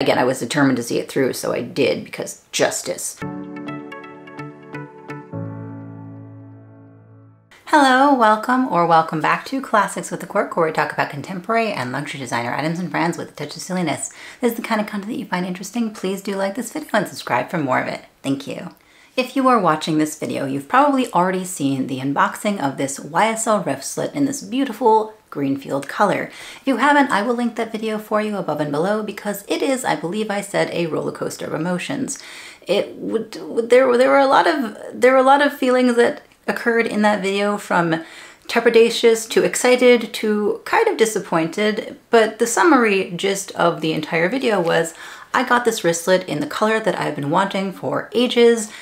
Again, I was determined to see it through, so I did because justice. Hello, welcome or welcome back to Classics with the Quirk, where we talk about contemporary and luxury designer items and brands with a touch of silliness. This is the kind of content that you find interesting. Please do like this video and subscribe for more of it. Thank you. If you are watching this video, you've probably already seen the unboxing of this YSL wristlet in this beautiful Greenfield color. If you haven't, I will link that video for you above and below because it is, I believe I said, a roller coaster of emotions. It would, there, there were a lot of, there were a lot of feelings that occurred in that video from trepidatious to excited to kind of disappointed, but the summary gist of the entire video was I got this wristlet in the color that I've been wanting for ages,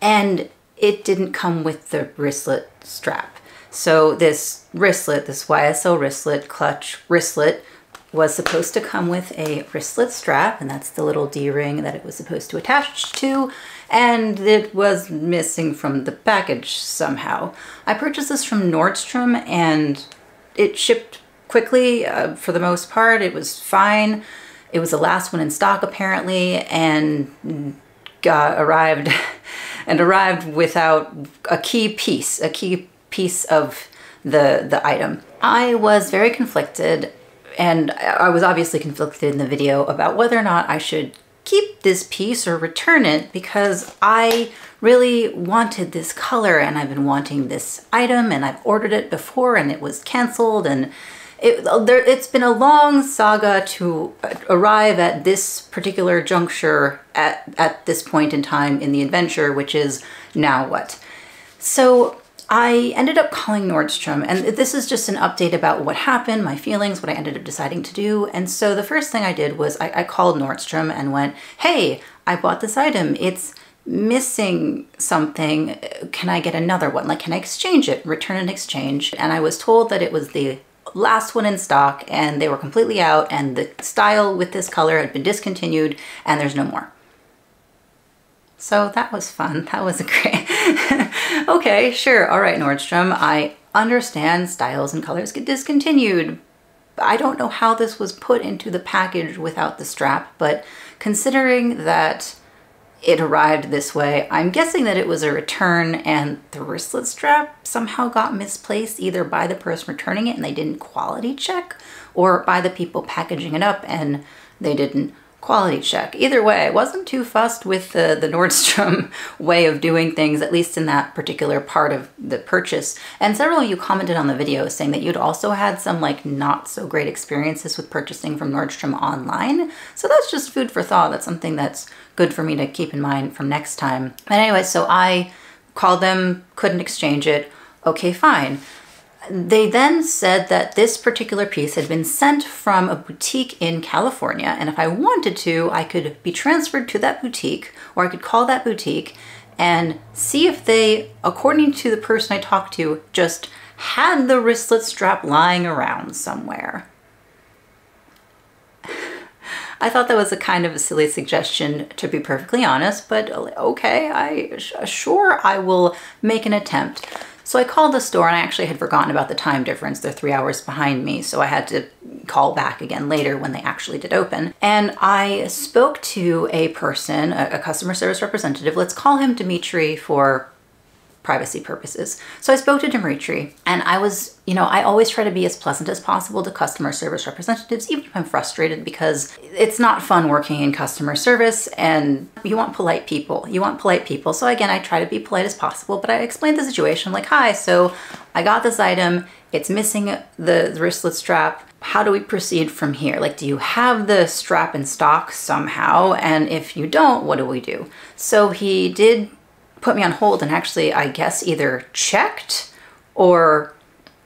and it didn't come with the wristlet strap. So this wristlet, this YSL wristlet, clutch wristlet, was supposed to come with a wristlet strap, and that's the little D-ring that it was supposed to attach to, and it was missing from the package somehow. I purchased this from Nordstrom, and it shipped quickly uh, for the most part. It was fine. It was the last one in stock apparently, and got arrived and arrived without a key piece, a key piece of the the item. I was very conflicted and I was obviously conflicted in the video about whether or not I should keep this piece or return it because I really wanted this color and I've been wanting this item and I've ordered it before and it was canceled and it, it's been a long saga to arrive at this particular juncture at, at this point in time in the adventure, which is now what. So I ended up calling Nordstrom, and this is just an update about what happened, my feelings, what I ended up deciding to do. And so the first thing I did was I, I called Nordstrom and went, hey, I bought this item. It's missing something. Can I get another one? Like, can I exchange it, return and exchange? And I was told that it was the last one in stock and they were completely out and the style with this color had been discontinued and there's no more. So that was fun. That was a great. Okay, sure. All right, Nordstrom. I understand styles and colors get discontinued. I don't know how this was put into the package without the strap, but considering that it arrived this way, I'm guessing that it was a return and the wristlet strap somehow got misplaced either by the person returning it and they didn't quality check or by the people packaging it up and they didn't quality check. Either way, I wasn't too fussed with the, the Nordstrom way of doing things, at least in that particular part of the purchase. And several of you commented on the video saying that you'd also had some like not so great experiences with purchasing from Nordstrom online. So that's just food for thought. That's something that's good for me to keep in mind from next time. But anyway, so I called them, couldn't exchange it. Okay, fine. They then said that this particular piece had been sent from a boutique in California, and if I wanted to, I could be transferred to that boutique, or I could call that boutique and see if they, according to the person I talked to, just had the wristlet strap lying around somewhere. I thought that was a kind of a silly suggestion, to be perfectly honest, but okay, I sure I will make an attempt. So I called the store and I actually had forgotten about the time difference. They're three hours behind me, so I had to call back again later when they actually did open. And I spoke to a person, a, customer service representative, let's call him Dimitri for privacy purposes. So I spoke to Dimitri and I was, you know, I always try to be as pleasant as possible to customer service representatives, even if I'm frustrated because it's not fun working in customer service and you want polite people. You want polite people. So again, I try to be polite as possible, but I explained the situation like, hi, so I got this item, it's missing the wristlet strap. How do we proceed from here? Like, do you have the strap in stock somehow? And if you don't, what do we do? So he did put me on hold and actually, I guess, either checked or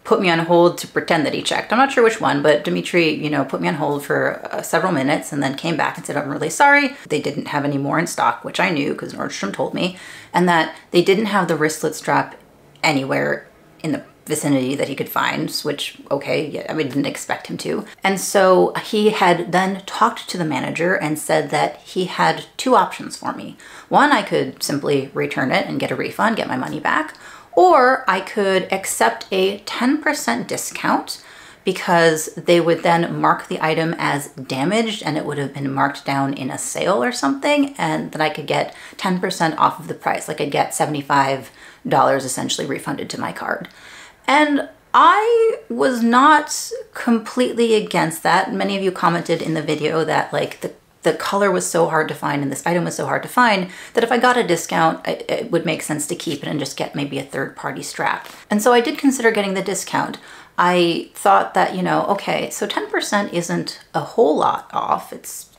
put me on hold to pretend that he checked. I'm not sure which one, but Dimitri, you know, put me on hold for uh, several minutes and then came back and said, I'm really sorry. They didn't have any more in stock, which I knew because Nordstrom told me, and that they didn't have the wristlet strap anywhere in the vicinity that he could find, which, okay, yeah, I mean, didn't expect him to. And so he had then talked to the manager and said that he had two options for me. One, I could simply return it and get a refund, get my money back, or I could accept a 10% discount because they would then mark the item as damaged and it would have been marked down in a sale or something and then I could get 10% off of the price. Like I'd get $75 essentially refunded to my card. And I was not completely against that. Many of you commented in the video that like the the color was so hard to find and this item was so hard to find that if I got a discount, it, it, would make sense to keep it and just get maybe a third party strap. And so I did consider getting the discount. I thought that, you know, okay, so 10% isn't a whole lot off. It's,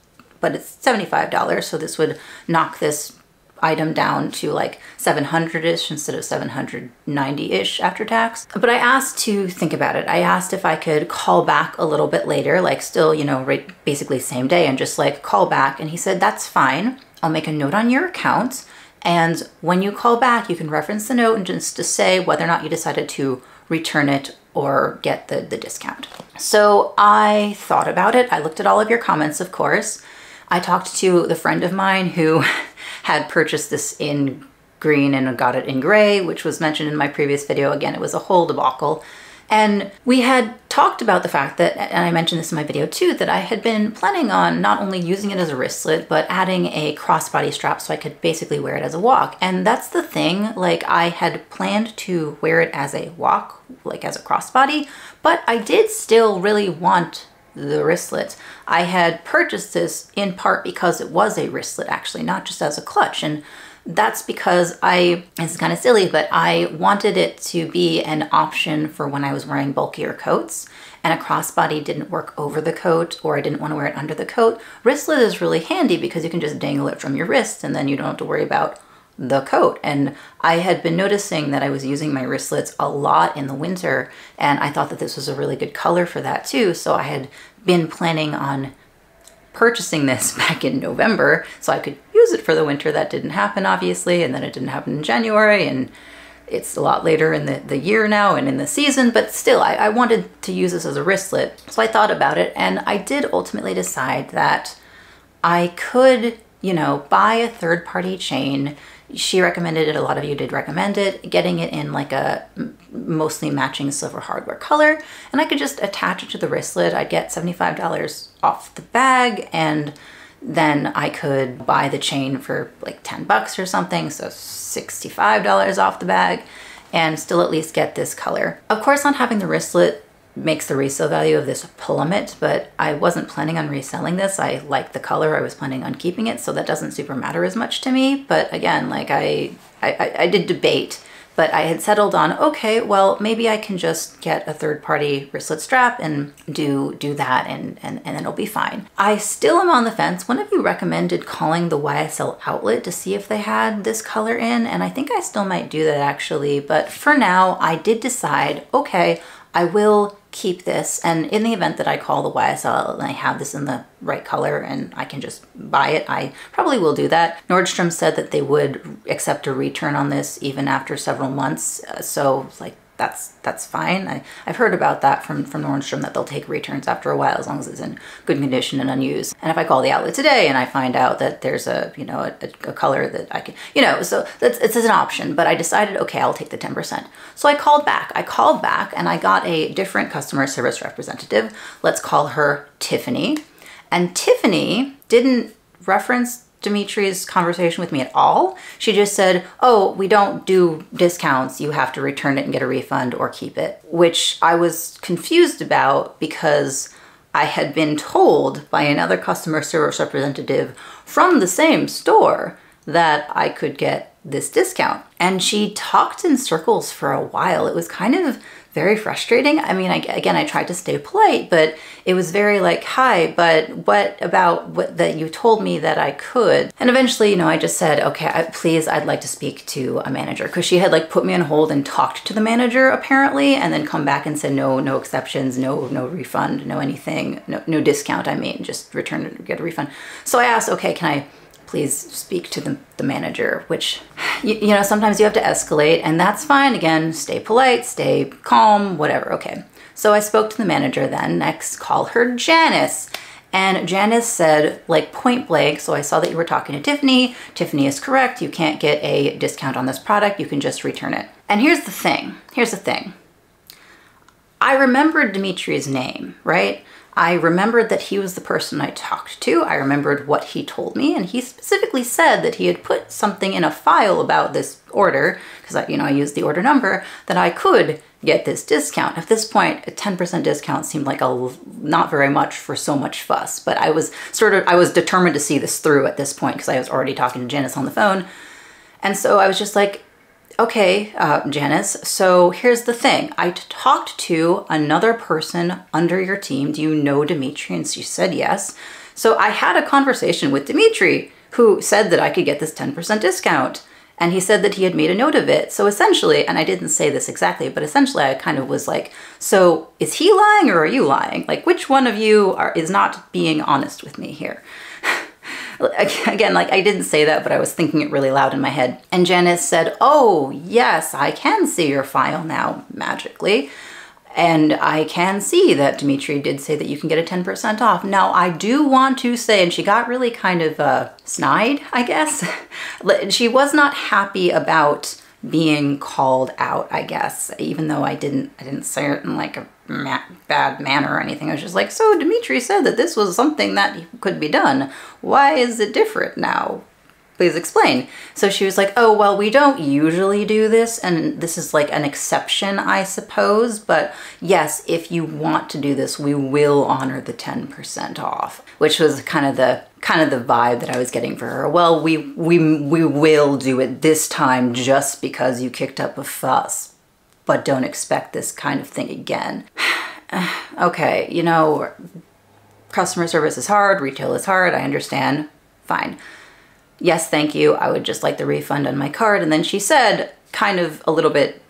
but it's $75. So this would knock this item down to like 700-ish instead of 790-ish after tax. But I asked to think about it. I asked if I could call back a little bit later, like still, you know, right, basically same day and just like call back. And he said, that's fine. I'll make a note on your account. And when you call back, you can reference the note and just to say whether or not you decided to return it or get the, the discount. So I thought about it. I looked at all of your comments, of course. I talked to the friend of mine who had purchased this in green and got it in gray, which was mentioned in my previous video. Again, it was a whole debacle. And we had talked about the fact that, and I mentioned this in my video too, that I had been planning on not only using it as a wristlet, but adding a crossbody strap so I could basically wear it as a WOC. And that's the thing, like I had planned to wear it as a WOC, like as a crossbody, but I did still really want the wristlet. I had purchased this in part because it was a wristlet actually, not just as a clutch. And that's because I, it's kind of silly, but I wanted it to be an option for when I was wearing bulkier coats and a crossbody didn't work over the coat or I didn't want to wear it under the coat. Wristlet is really handy because you can just dangle it from your wrist and then you don't have to worry about the coat. And I had been noticing that I was using my wristlets a lot in the winter and I thought that this was a really good color for that too. So I had been planning on purchasing this back in November so I could use it for the winter. That didn't happen, obviously, and then it didn't happen in January, and it's a lot later in the, the year now and in the season, but still, I, I wanted to use this as a wristlet. So I thought about it, and I did ultimately decide that I could, you know, buy a third-party chain she recommended it, a lot of you did recommend it, getting it in like a mostly matching silver hardware color. And I could just attach it to the wristlet. I'd get $75 off the bag and then I could buy the chain for like 10 bucks or something. So $65 off the bag and still at least get this color. Of course, not having the wristlet makes the resale value of this plummet, but I wasn't planning on reselling this. I like the color. I was planning on keeping it, so that doesn't super matter as much to me. But again, like I, I, I did debate, but I had settled on, okay, well, maybe I can just get a third-party wristlet strap and do do that and, and, and then it'll be fine. I still am on the fence. One of you recommended calling the YSL outlet to see if they had this color in, and I think I still might do that actually, but for now, I did decide, okay, I will keep this and in the event that I call the YSL and I have this in the right color and I can just buy it, I probably will do that. Nordstrom said that they would accept a return on this even after several months. Uh, so like that's that's fine. I, I've heard about that from, from Nordstrom that they'll take returns after a while as long as it's in good condition and unused. And if I call the outlet today and I find out that there's a, you know, a, a color that I can, you know, so that's it's an option, but I decided, okay, I'll take the 10%. So I called back. I called back and I got a different customer service representative. Let's call her Tiffany. And Tiffany didn't reference Dimitri's conversation with me at all. She just said, oh, we don't do discounts. You have to return it and get a refund or keep it, which I was confused about because I had been told by another customer service representative from the same store that I could get this discount. And she talked in circles for a while. It was kind of very frustrating. I mean, I, again, I tried to stay polite, but it was very like, hi, but what about what that you told me that I could? And eventually, you know, I just said, okay, I, please, I'd like to speak to a manager because she had like put me on hold and talked to the manager apparently, and then come back and said, no, no exceptions, no, no refund, no anything, no, no discount. I mean, just return get a refund. So I asked, okay, can I please speak to the, the manager, which, you, you know, sometimes you have to escalate and that's fine. Again, stay polite, stay calm, whatever. Okay. So I spoke to the manager then. Next, call her Janice. And Janice said, like point blank, so I saw that you were talking to Tiffany. Tiffany is correct. You can't get a discount on this product. You can just return it. And here's the thing. Here's the thing. I remembered Dimitri's name, right? I remembered that he was the person I talked to. I remembered what he told me, and he specifically said that he had put something in a file about this order, because I, you know, I used the order number, that I could get this discount. At this point, a 10% discount seemed like a not very much for so much fuss, but I was sort of I was determined to see this through at this point because I was already talking to Janice on the phone. And so I was just like, okay, uh, Janice, so here's the thing. I talked to another person under your team. Do you know Dimitri? And she said yes. So I had a conversation with Dimitri who said that I could get this 10% discount. And he said that he had made a note of it. So essentially, and I didn't say this exactly, but essentially I kind of was like, so is he lying or are you lying? Like, which one of you are, is not being honest with me here? Again, like I didn't say that, but I was thinking it really loud in my head. And Janice said, oh, yes, I can see your file now, magically. And I can see that Dimitri did say that you can get a 10% off. Now, I do want to say, and she got really kind of uh, snide, I guess. she was not happy about being called out, I guess, even though I didn't, I didn't say it in like a ma bad manner or anything. I was just like, so Dimitri said that this was something that could be done. Why is it different now? Please explain. So she was like, oh, well, we don't usually do this, and this is like an exception, I suppose, but yes, if you want to do this, we will honor the 10% off, which was kind of the kind of the vibe that I was getting for her. Well, we we we will do it this time just because you kicked up a fuss but don't expect this kind of thing again. okay, you know, customer service is hard, retail is hard, I understand. Fine. Yes, thank you. I would just like the refund on my card. And then she said, kind of a little bit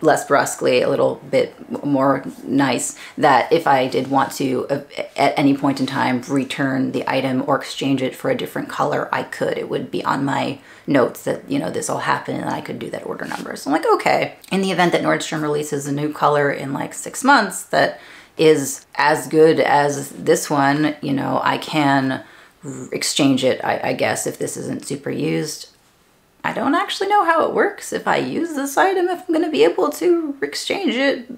less brusquely, a little bit more nice, that if I did want to, uh, at any point in time, return the item or exchange it for a different color, I could. It would be on my notes that, you know, this all happened and I could do that order number. So I'm like, okay. In the event that Nordstrom releases a new color in like six months that is as good as this one, you know, I can exchange it, I, I guess, if this isn't super used. I don't actually know how it works. If I use this item, if I'm going to be able to exchange it.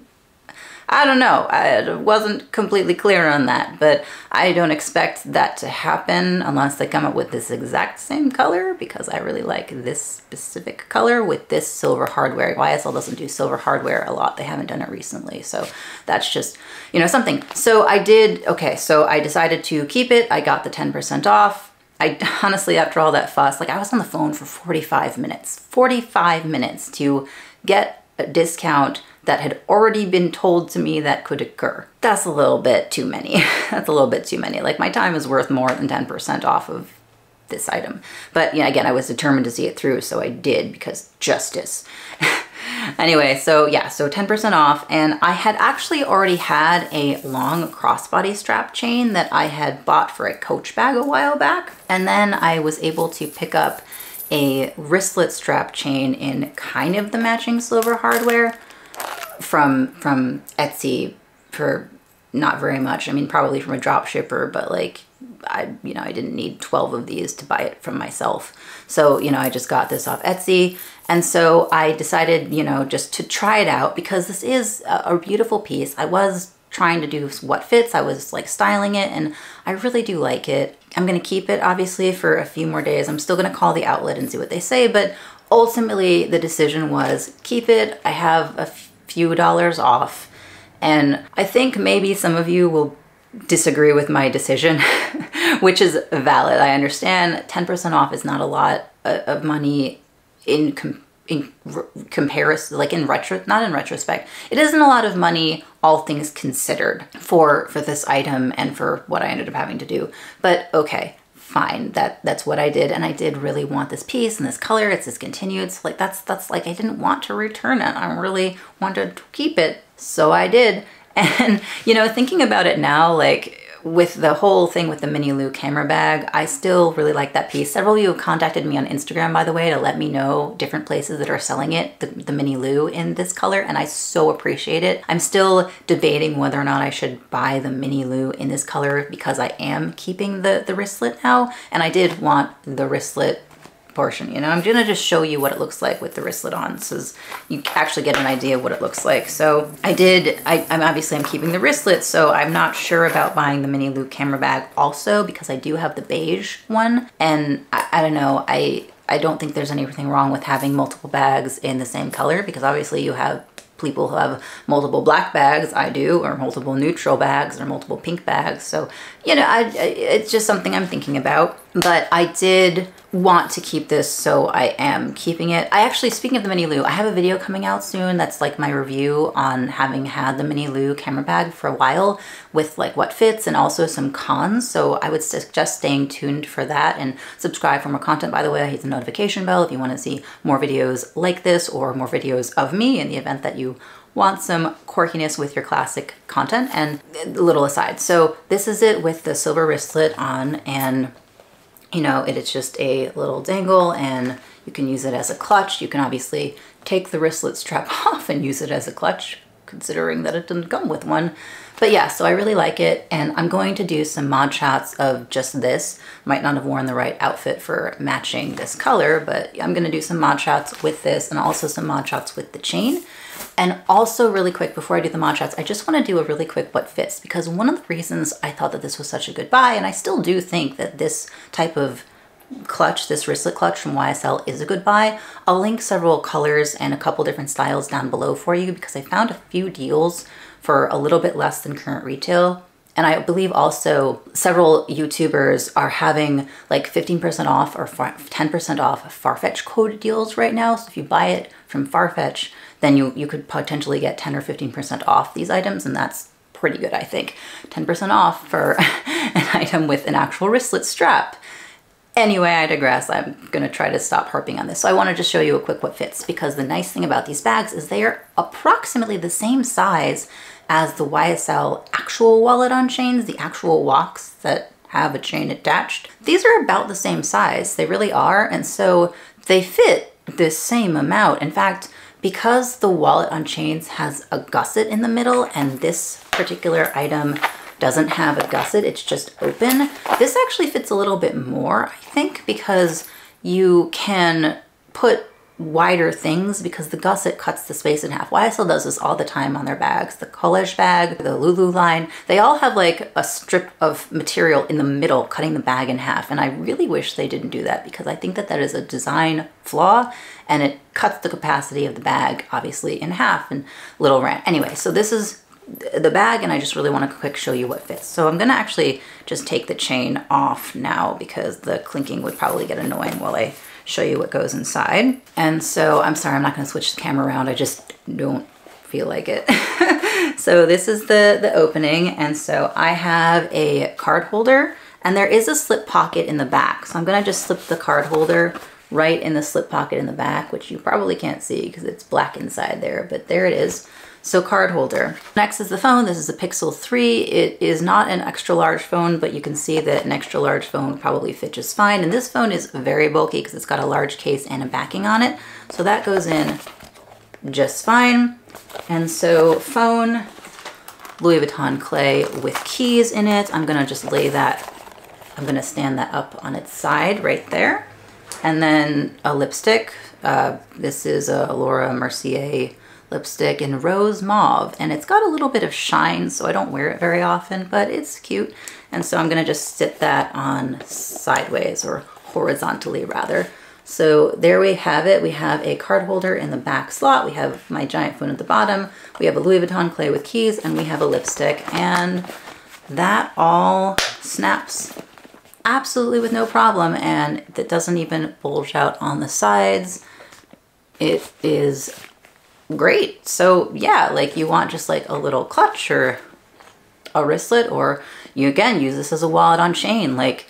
I don't know. I wasn't completely clear on that, but I don't expect that to happen unless they come up with this exact same color because I really like this specific color with this silver hardware. YSL doesn't do silver hardware a lot. They haven't done it recently. So that's just, you know, something. So I did, okay, so I decided to keep it. I got the 10% off I honestly, after all that fuss, like I was on the phone for 45 minutes, 45 minutes to get a discount that had already been told to me that could occur. That's a little bit too many. That's a little bit too many. Like my time is worth more than 10% off of this item. But yeah, again, I was determined to see it through, so I did because justice. anyway, so yeah, so 10% off. And I had actually already had a long crossbody strap chain that I had bought for a coach bag a while back. And then I was able to pick up a wristlet strap chain in kind of the matching silver hardware from, from Etsy for not very much. I mean, probably from a drop shipper, but like, I, you know, I didn't need 12 of these to buy it from myself. So, you know, I just got this off Etsy and so I decided, you know, just to try it out because this is a, a beautiful piece. I was trying to do what fits. I was like styling it and I really do like it. I'm to keep it obviously for a few more days. I'm still to call the outlet and see what they say, but ultimately the decision was keep it. I have a few dollars off and I think maybe some of you will disagree with my decision, which is valid. I understand 10% off is not a lot uh, of money in com in comparison, like in retro, not in retrospect, it isn't a lot of money, all things considered, for for this item and for what I ended up having to do. But okay, fine. That that's what I did, and I did really want this piece and this color. It's discontinued, so like that's that's like I didn't want to return it. I really wanted to keep it, so I did. And you know, thinking about it now, like with the whole thing with the Mini Lou camera bag, I still really like that piece. Several of you have contacted me on Instagram, by the way, to let me know different places that are selling it, the, the Mini Lou in this color, and I so appreciate it. I'm still debating whether or not I should buy the Mini Lou in this color because I am keeping the, the wristlet now, and I did want the wristlet portion, you know? I'm gonna just show you what it looks like with the wristlet on so you actually get an idea of what it looks like. So I did, I, I'm obviously I'm keeping the wristlet, so I'm not sure about buying the mini Lou camera bag also because I do have the beige one. And I, I don't know, I, I don't think there's anything wrong with having multiple bags in the same color because obviously you have people who have multiple black bags, I do, or multiple neutral bags or multiple pink bags. So, you know, I, it's just something I'm thinking about. But I did want to keep this, so I am keeping it. I actually, speaking of the Mini Lou, I have a video coming out soon that's like my review on having had the Mini Lou camera bag for a while with like what fits and also some cons. So I would suggest staying tuned for that and subscribe for more content. By the way, I hit the notification bell if you want to see more videos like this or more videos of me in the event that you want some quirkiness with your classic content and a little aside. So this is it with the silver wristlet on and you know, it is just a little dangle and you can use it as a clutch. You can obviously take the wristlet strap off and use it as a clutch, considering that it didn't come with one. But yeah, so I really like it and I'm going to do some mod shots of just this. Might not have worn the right outfit for matching this color, but I'm gonna do some mod shots with this and also some mod shots with the chain. And also really quick, before I do the mod shots, I just wanna do a really quick what fits because one of the reasons I thought that this was such a good buy, and I still do think that this type of clutch, this wristlet clutch from YSL is a good buy. I'll link several colors and a couple different styles down below for you because I found a few deals for a little bit less than current retail. And I believe also several YouTubers are having like 15% off or 10% off Farfetch code deals right now. So if you buy it from Farfetch, then you, you could potentially get 10 or 15% off these items and that's pretty good, I think. 10% off for an item with an actual wristlet strap. Anyway, I digress. I'm gonna try to stop harping on this. So I wanna just show you a quick what fits because the nice thing about these bags is they are approximately the same size as the YSL actual wallet on chains, the actual WOCs that have a chain attached. These are about the same size, they really are, and so they fit the same amount. In fact, because the wallet on chains has a gusset in the middle and this particular item doesn't have a gusset, it's just open, this actually fits a little bit more, I think, because you can put wider things because the gusset cuts the space in half. YSL does this all the time on their bags. The College bag, the Loulou line, they all have like a strip of material in the middle cutting the bag in half. And I really wish they didn't do that because I think that that is a design flaw and it cuts the capacity of the bag obviously in half and little rant. Anyway, so this is the bag and I just really want to quick show you what fits. So I'm gonna actually just take the chain off now because the clinking would probably get annoying while I show you what goes inside. And so I'm sorry, I'm not gonna switch the camera around. I just don't feel like it. so this is the, the opening. And so I have a card holder and there is a slip pocket in the back. So I'm gonna just slip the card holder right in the slip pocket in the back, which you probably can't see because it's black inside there, but there it is. So card holder. Next is the phone. This is a Pixel 3. It is not an extra large phone, but you can see that an extra large phone probably fits just fine. And this phone is very bulky because it's got a large case and a backing on it. So that goes in just fine. And so phone, Louis Vuitton Clés with keys in it. I'm gonna just lay that, I'm gonna stand that up on its side right there. And then a lipstick. Uh, this is a Laura Mercier lipstick in Rose Mauve. And it's got a little bit of shine, so I don't wear it very often, but it's cute. And so I'm gonna just sit that on sideways or horizontally rather. So there we have it. We have a card holder in the back slot. We have my giant phone at the bottom. We have a Louis Vuitton Clés with keys and we have a lipstick and that all snaps absolutely with no problem and it doesn't even bulge out on the sides. It is great. So yeah, like you want just like a little clutch or a wristlet or you again use this as a wallet on chain. Like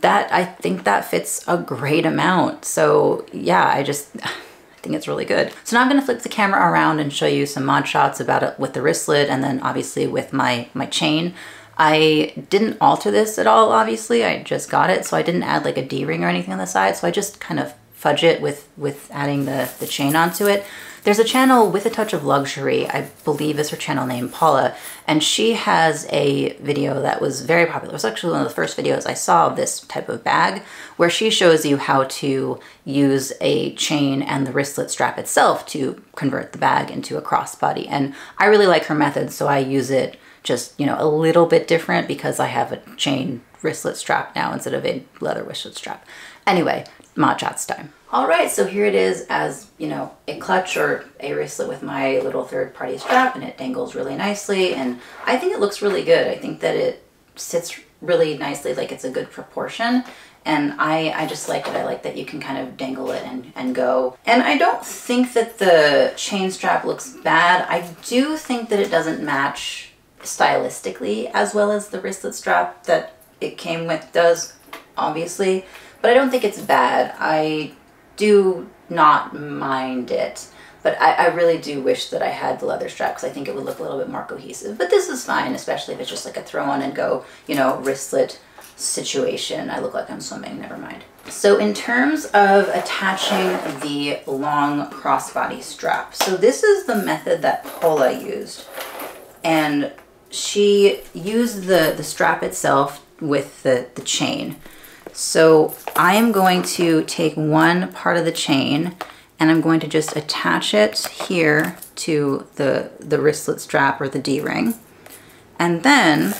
that, I think that fits a great amount. So yeah, I just, I think it's really good. So now I'm gonna flip the camera around and show you some mod shots about it with the wristlet and then obviously with my, my chain. I didn't alter this at all, obviously. I just got it, so I didn't add like a D-ring or anything on the side. So I just kind of fudge it with, with adding the, the chain onto it. There's a channel with a touch of luxury, I believe is her channel name, Paula, and she has a video that was very popular. It was actually one of the first videos I saw of this type of bag, where she shows you how to use a chain and the wristlet strap itself to convert the bag into a crossbody. And I really like her method, so I use it just, you know, a little bit different because I have a chain wristlet strap now instead of a leather wristlet strap. Anyway, mod time. All right, so here it is as, you know, a clutch or a wristlet with my little third party strap and it dangles really nicely. And I think it looks really good. I think that it sits really nicely, like it's a good proportion. And I, I just like it. I like that you can kind of dangle it and, and go. And I don't think that the chain strap looks bad. I do think that it doesn't match stylistically as well as the wristlet strap that it came with does, obviously. But I don't think it's bad. I do not mind it. But I, I really do wish that I had the leather strap because I think it would look a little bit more cohesive. But this is fine, especially if it's just like a throw on and go, you know, wristlet situation. I look like I'm swimming, never mind. So in terms of attaching the long crossbody strap, so this is the method that Paula used. And she used the, the strap itself with the, the chain. So I am going to take one part of the chain and I'm going to just attach it here to the, the wristlet strap or the D-ring. And then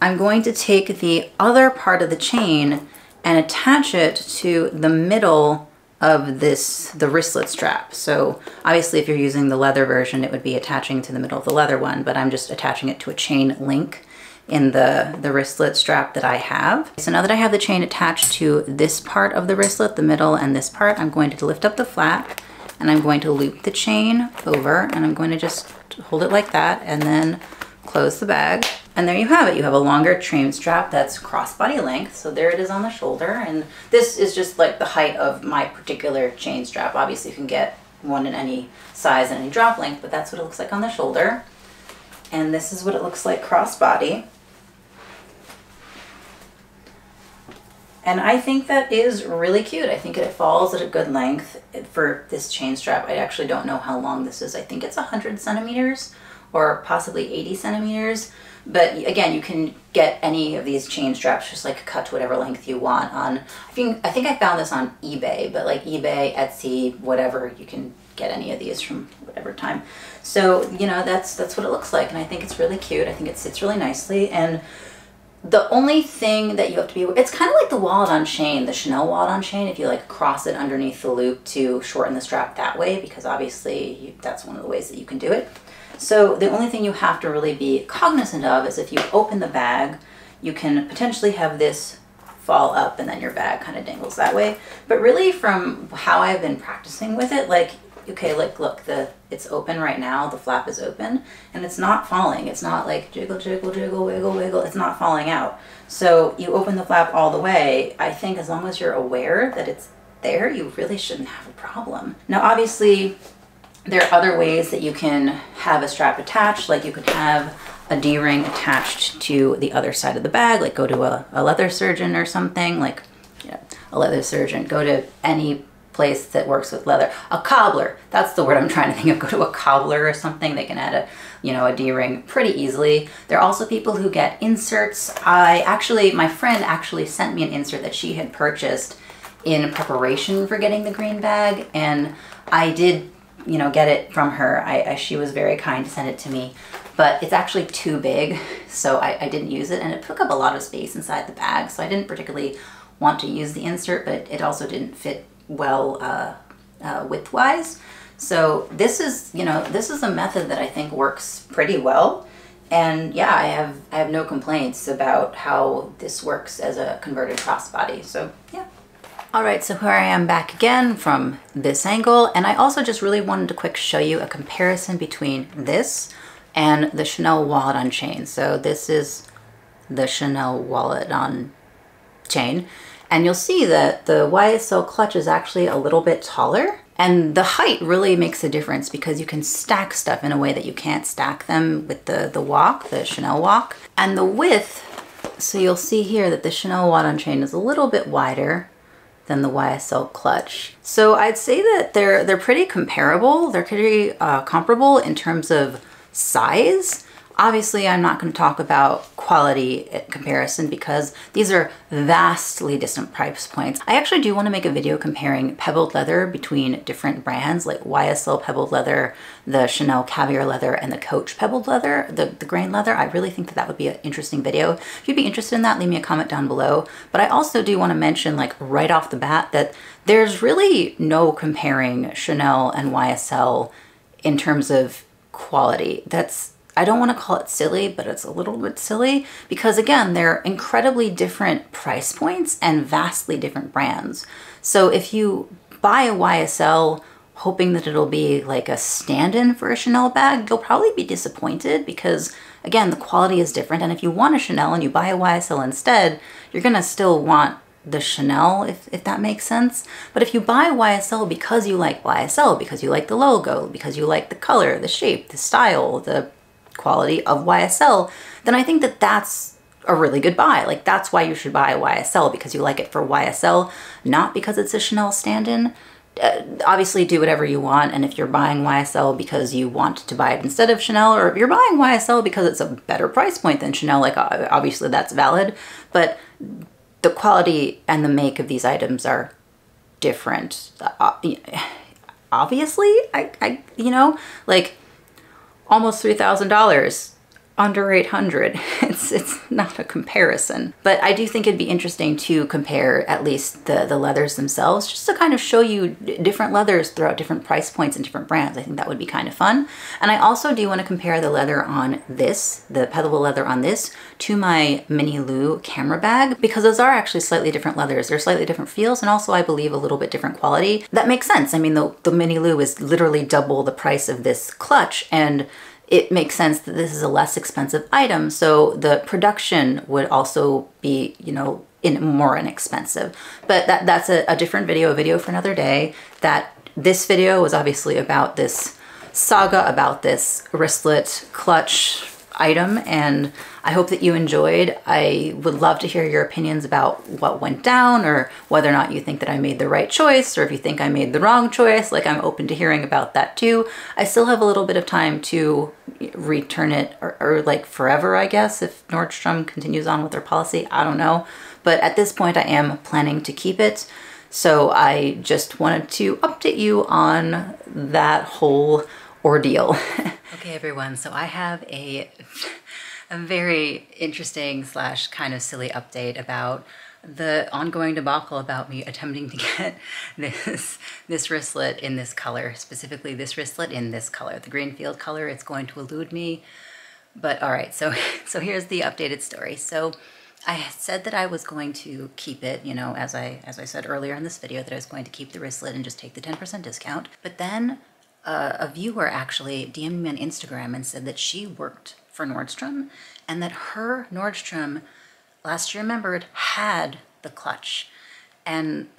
I'm going to take the other part of the chain and attach it to the middle of this, the wristlet strap. So obviously if you're using the leather version, it would be attaching to the middle of the leather one, but I'm just attaching it to a chain link in the, the wristlet strap that I have. So now that I have the chain attached to this part of the wristlet, the middle and this part, I'm going to lift up the flap and I'm going to loop the chain over and I'm going to just hold it like that and then close the bag. And there you have it. You have a longer chain strap that's crossbody length. So there it is on the shoulder. And this is just like the height of my particular chain strap. Obviously you can get one in any size and any drop length, but that's what it looks like on the shoulder. And this is what it looks like crossbody. And I think that is really cute. I think it falls at a good length for this chain strap. I actually don't know how long this is. I think it's 100 centimeters or possibly 80 centimeters. But again, you can get any of these chain straps, just like cut to whatever length you want on, I think, I think I found this on eBay, but like eBay, Etsy, whatever, you can get any of these from whatever time. So, you know, that's, that's what it looks like. And I think it's really cute. I think it sits really nicely. And the only thing that you have to be, it's kind of like the wallet on chain, the Chanel wallet on chain, if you like cross it underneath the loop to shorten the strap that way, because obviously that's one of the ways that you can do it. So the only thing you have to really be cognizant of is if you open the bag, you can potentially have this fall up and then your bag kind of dangles that way. But really from how I've been practicing with it, like okay, like look, the it's open right now, the flap is open, and it's not falling. It's not like jiggle, jiggle, jiggle, wiggle, wiggle. It's not falling out. So you open the flap all the way. I think as long as you're aware that it's there, you really shouldn't have a problem. Now, obviously, there are other ways that you can have a strap attached, like you could have a D-ring attached to the other side of the bag, like go to a, a leather surgeon or something, like a leather surgeon, go to any place that works with leather. A cobbler, that's the word I'm trying to think of. Go to a cobbler or something. They can add a, you know, a D-ring pretty easily. There are also people who get inserts. I actually, my friend actually sent me an insert that she had purchased in preparation for getting the green bag. And I did, you know, get it from her. I, I she was very kind to send it to me but it's actually too big, so I, I, didn't use it, and it took up a lot of space inside the bag, so I didn't particularly want to use the insert, but it also didn't fit well uh, uh, width-wise. So this is, you know, this is a method that I think works pretty well. And yeah, I have I have no complaints about how this works as a converted crossbody. So yeah. All right, so here I am back again from this angle. And I also just really wanted to quick show you a comparison between this and the Chanel wallet on chain. So this is the Chanel wallet on chain. And you'll see that the YSL clutch is actually a little bit taller. And the height really makes a difference because you can stack stuff in a way that you can't stack them with the, the WOC, the Chanel WOC. And the width, so you'll see here that the Chanel Watt on chain is a little bit wider than the YSL clutch. So I'd say that they're they're pretty comparable. They're pretty uh, comparable in terms of size. Obviously, I'm not going to talk about quality eh, comparison because these are vastly distant price points. I actually do want to make a video comparing pebbled leather between different brands like YSL pebbled leather, the Chanel caviar leather, and the Coach pebbled leather, the, the grain leather. I really think that that would be an interesting video. If you'd be interested in that, leave me a comment down below. But I also do want to mention like right off the bat that there's really no comparing Chanel and YSL in terms of quality. That's I don't want to call it silly, but it's a little bit silly because again, they're incredibly different price points and vastly different brands. So if you buy a YSL hoping that it'll be like a stand-in for a Chanel bag, you'll probably be disappointed because again, the quality is different. And if you want a Chanel and you buy a YSL instead, you're gonna still want the Chanel, if, if that makes sense. But if you buy YSL because you like YSL, because you like the logo, because you like the color, the shape, the style, the quality of YSL, then I think that that's a really good buy. Like that's why you should buy YSL because you like it for YSL, not because it's a Chanel stand-in. Uh, obviously do whatever you want and if you're buying YSL because you want to buy it instead of Chanel or if you're buying YSL because it's a better price point than Chanel like obviously that's valid but the quality and the make of these items are different uh, obviously I, I you know like almost $3,000 under 800 it's it's not a comparison. But i do think it'd be interesting to compare at least the the leathers themselves just to kind of show you different leathers throughout different price points and different brands. I think that would be kind of fun. And i also do want to compare the leather on this the pebbleable leather on this to my mini lou camera bag because those are actually slightly different leathers. They're slightly different feels and also i believe a little bit different quality. That makes sense. I mean the, the mini lou is literally double the price of this clutch and it makes sense that this is a less expensive item. So the production would also be, you know, in more inexpensive. But that, that's a, a different video, a video for another day. That this video was obviously about this saga, about this wristlet clutch item and I hope that you enjoyed. I would love to hear your opinions about what went down or whether or not you think that I made the right choice or if you think I made the wrong choice. Like I'm open to hearing about that too. I still have a little bit of time to return it or, or like forever, I guess, if Nordstrom continues on with their policy. I don't know. But at this point I am planning to keep it. So I just wanted to update you on that whole ordeal. okay, everyone, so I have a, a very interesting slash kind of silly update about the ongoing debacle about me attempting to get this this wristlet in this color, specifically this wristlet in this color, the Greenfield color. It's going to elude me. But all right, so so here's the updated story. So I said that I was going to keep it, you know, as I as I said earlier in this video that I was going to keep the wristlet and just take the 10% discount. But then uh, a viewer actually DM'd me on Instagram and said that she worked for Nordstrom and that her Nordstrom, last year remembered, had the clutch. And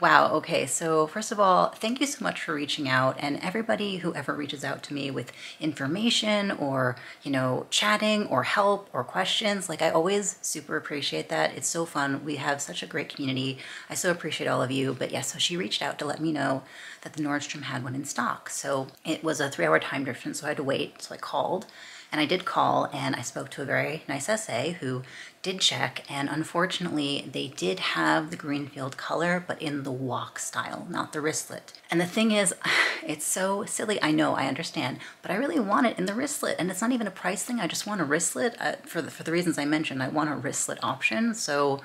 Wow, okay, so first of all, thank you so much for reaching out and everybody who ever reaches out to me with information or, you know, chatting or help or questions, like I always super appreciate that. It's so fun. We have such a great community. I so appreciate all of you. But yeah, so she reached out to let me know that the Nordstrom had one in stock. So it was a three hour time difference, so I had to wait. So I called and I did call and I spoke to a very nice SA who did check and unfortunately they did have the Greenfield color but in the WOC style, not the wristlet. And the thing is, it's so silly. I know, I understand, but I really want it in the wristlet and it's not even a price thing. I just want a wristlet uh, for, the, for the reasons I mentioned. I want a wristlet option. So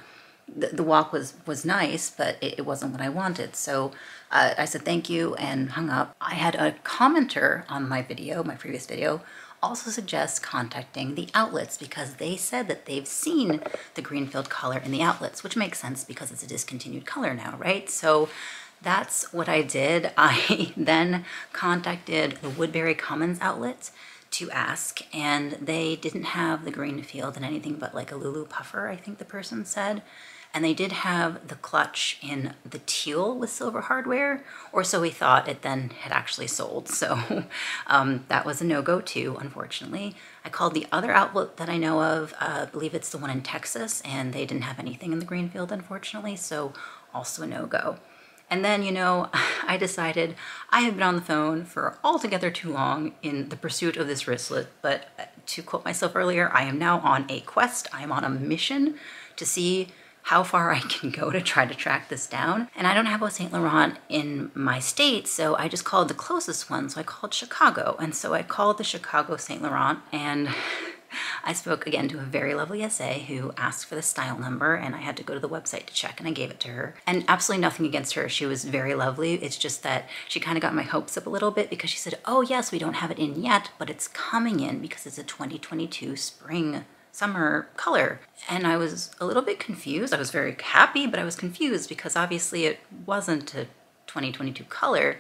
the, the WOC was, was nice, but it, it wasn't what I wanted. So uh, I said thank you and hung up. I had a commenter on my video, my previous video, also suggests contacting the outlets because they said that they've seen the Greenfield color in the outlets, which makes sense because it's a discontinued color now, right? So that's what I did. I then contacted the Woodbury Commons outlet to ask and they didn't have the Greenfield in anything but like a Loulou puffer, I think the person said. And they did have the clutch in the teal with silver hardware, or so we thought it then had actually sold. So um, that was a no-go too, unfortunately. I called the other outlet that I know of, uh, I believe it's the one in Texas, and they didn't have anything in the Greenfield, unfortunately. So also a no-go. And then, you know, I decided I have been on the phone for altogether too long in the pursuit of this wristlet, but uh, to quote myself earlier, I am now on a quest. I am on a mission to see how far I can go to try to track this down. And I don't have a St. Laurent in my state, so I just called the closest one. So I called Chicago. And so I called the Chicago St. Laurent and I spoke again to a very lovely SA who asked for the style number and I had to go to the website to check and I gave it to her. And absolutely nothing against her. She was very lovely. It's just that she kind of got my hopes up a little bit because she said, oh yes, we don't have it in yet, but it's coming in because it's a 2022 spring summer color. And I was a little bit confused. I was very happy, but I was confused because obviously it wasn't a 2022 color.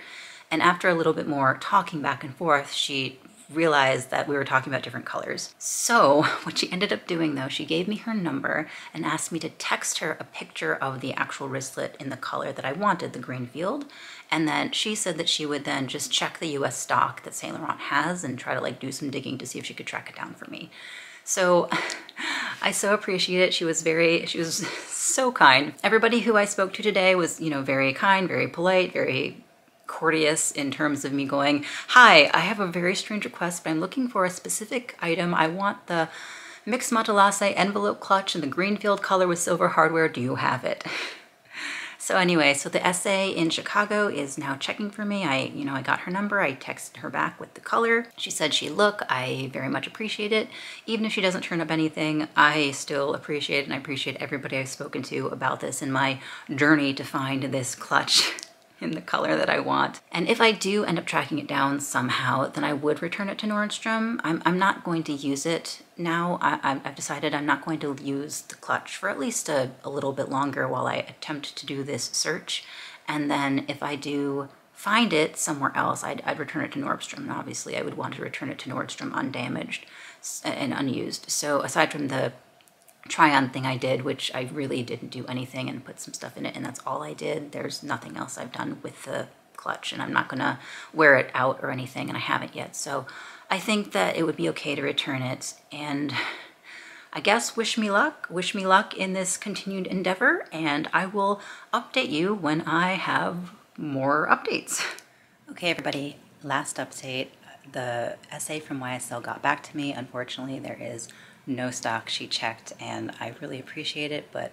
And after a little bit more talking back and forth, she realized that we were talking about different colors. So what she ended up doing though, she gave me her number and asked me to text her a picture of the actual wristlet in the color that I wanted, the green field. And then she said that she would then just check the US stock that Saint Laurent has and try to like do some digging to see if she could track it down for me. So I so appreciate it. She was very, she was so kind. Everybody who I spoke to today was, you know, very kind, very polite, very courteous in terms of me going, hi, I have a very strange request, but I'm looking for a specific item. I want the mixed matelasse envelope clutch in the Greenfield color with silver hardware. Do you have it? So anyway, so the SA in Chicago is now checking for me. I, you know, I got her number. I texted her back with the color. She said she'd look. I very much appreciate it. Even if she doesn't turn up anything, I still appreciate it and I appreciate everybody I've spoken to about this in my journey to find this clutch. in the color that I want. And if I do end up tracking it down somehow, then I would return it to Nordstrom. I'm, I'm not going to use it now. I, have decided I'm not going to use the clutch for at least a, a little bit longer while I attempt to do this search. And then if I do find it somewhere else, I'd, I'd return it to Nordstrom. And obviously I would want to return it to Nordstrom undamaged and unused. So aside from the try on thing I did, which I really didn't do anything and put some stuff in it and that's all I did. There's nothing else I've done with the clutch and I'm not gonna wear it out or anything and I haven't yet. So I think that it would be okay to return it and I guess wish me luck, wish me luck in this continued endeavor and I will update you when I have more updates. Okay everybody, last update. The SA from YSL got back to me. Unfortunately, there is no stock she checked and I really appreciate it, but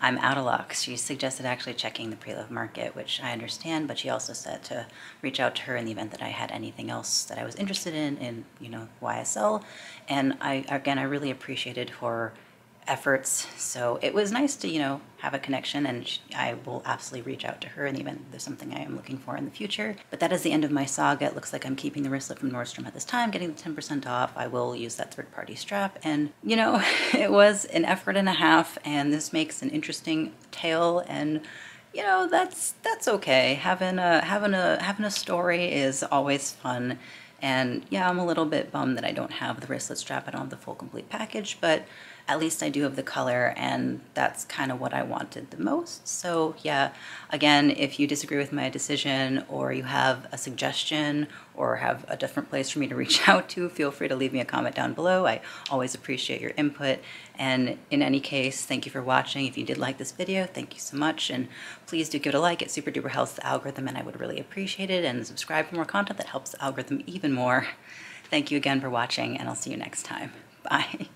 I'm out of luck. She suggested actually checking the pre-love market, which I understand, but she also said to reach out to her in the event that I had anything else that I was interested in, in, you know, YSL. And I, again, I really appreciated her efforts. So it was nice to, you know, have a connection and I will absolutely reach out to her in the event there's something I am looking for in the future. But that is the end of my saga. It looks like I'm keeping the wristlet from Nordstrom at this time, getting the 10% off. I will use that third party strap. And, you know, it was an effort and a half and this makes an interesting tale and you know that's that's okay having a having a having a story is always fun and yeah i'm a little bit bummed that i don't have the wristlet strap i don't have the full complete package but at least I do have the color and that's kind of what I wanted the most. So yeah, again, if you disagree with my decision or you have a suggestion or have a different place for me to reach out to, feel free to leave me a comment down below. I always appreciate your input. And in any case, thank you for watching. If you did like this video, thank you so much. And please do give it a like. It super duper helps the algorithm and I would really appreciate it. And subscribe for more content that helps the algorithm even more. Thank you again for watching and I'll see you next time. Bye.